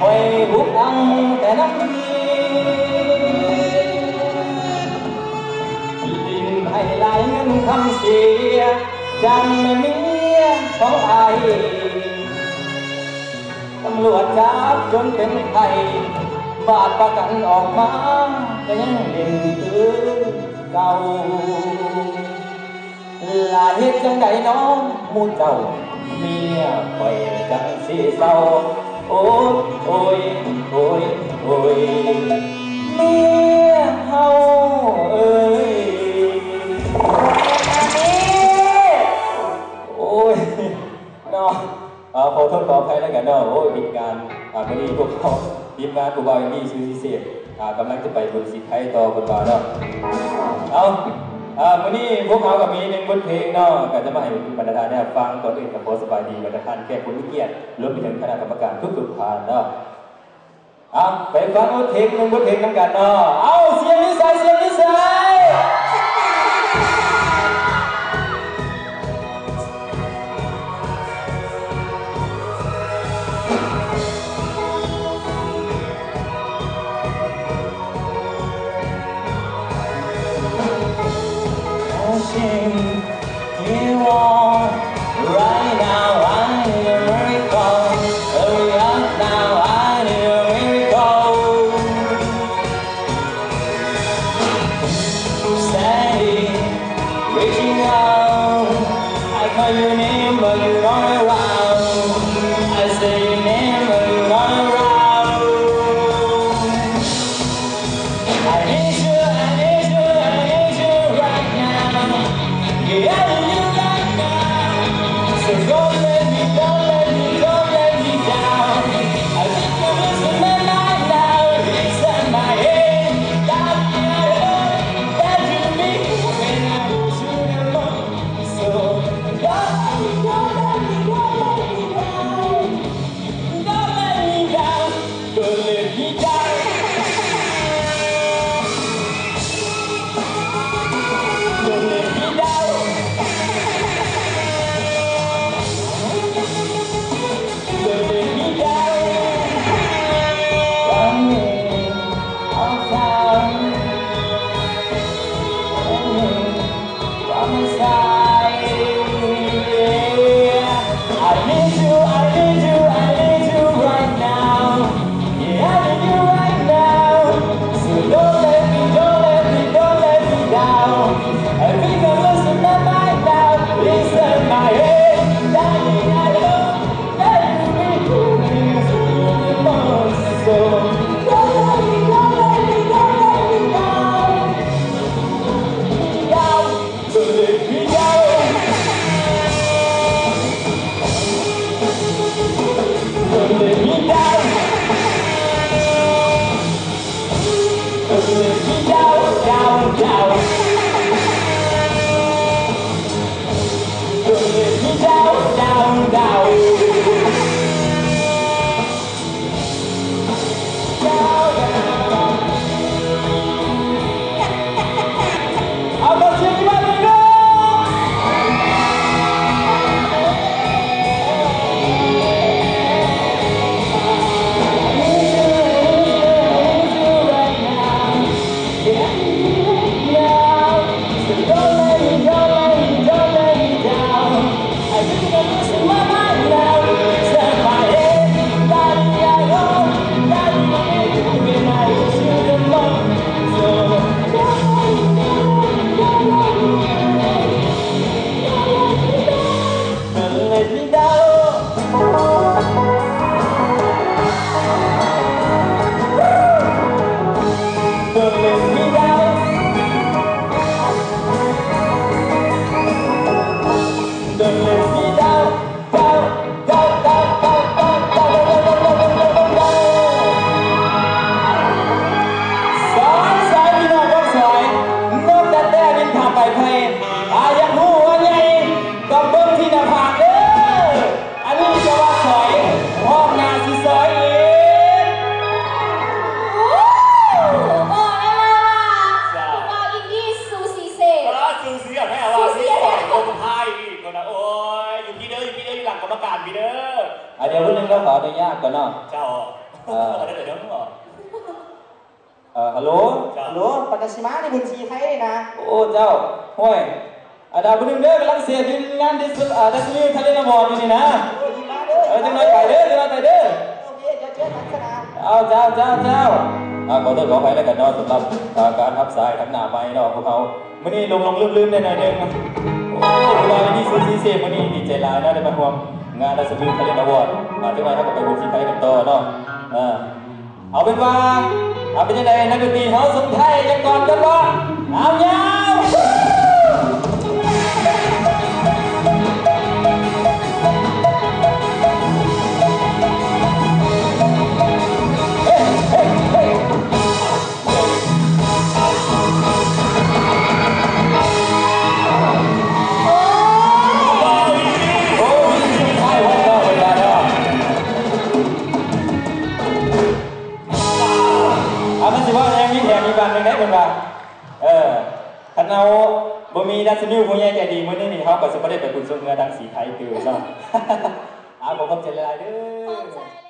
hồi bút ăn cả năm tìm hay lại những thăm kia chẳng mê mía có ai tâm lụa cháp trốn đến thầy và ta cắn ọt má cái đền cứ cầu là hết chân đầy nó muôn trầu mía quầy chẳng xì sâu โอ้ยโอ้ยโอ้ยโอ้ยเมียเฮาเอ้ยโอ้ยเนาะอ่าขอโทษขออภัยแล้วกันเนาะโอ้ยเหตุการอ่าวันนี้พวกเขาทีมงานกูบอยนี่ชื่อพิเศษอ่ากำลังจะไปบนสิทธิ์ไทยต่อบนบาเนาะเอา อ่าวันนี้พวกเขากับมีหนึ่งบทเพลงเนาะก็จะมาให้บรรดาท่านเนี่ยฟังก่อนอื่นกับโพสบายดีบรรดาท่านแค่คนที่เกียรติรวมไปถึงคณะกรรมการทุกๆท่านเนาะอะไปฟังบทเพลงหนึ่งบทเพลงกันกันเนาะเอาเสียงนี้ You are right now. I need a miracle. I need a miracle. Reaching out. I call your name, but you're not around. I say 어 Bom เดี๋ยววันหนึงเราขออนุญาตก่อนเนาะ เจ้าเออเอาได้เดี๋ยวเดี๋ยวนึกออกออฮัลโหล ฮัลโหลปัตชิมะในบุญชีไทยนะ โอ้เจ้าห้วยอาดาวคนหนึงเด้อกำลังเสียดินงานดิสอ่าดัชนีทะเลนบอดอยู่นี่นะโอ้ยมาเอเอจังหน่อยไปเด้อจังหน่อยไปเด้อโอเคเดี๋ยวเจอกันสนามเอาเจ้าเจ้าเจ้าอ่าขอโทษขออภัยแล้วกันเนาะสำหรับการทับสายทั้งหน้าไม้เนาะพวกเขามื่อนี้ลงลงลืมลืมๆได้หน่อยหนึงโอ้เวลาวันที่สูสีเสียมื่อนี้ดีใจหลายนะได้มาร่วม งานดัชนีทะเลนวอร์ดมาที่ว่าถ้าไปบุญที่ไทยกันต่อเนาะเอาเป็นว่าเอาเป็นยังไงนักดนตรีเขาสมไทยกันก่อนกันว่าเอาเนี่ย มันสิว่าแรงมีแถมมีบันหนึ่งได้เป็นว่าเออคันเอาบ่มีดัชนีผู้ใหญ่ใจดีมื้อนี้นี่เขาก็สิบ่ได้ไปคุณส่งเงินทางสีไทยคือเนาะอะผมขอบใจหลายๆเด้ขอบใจอเลย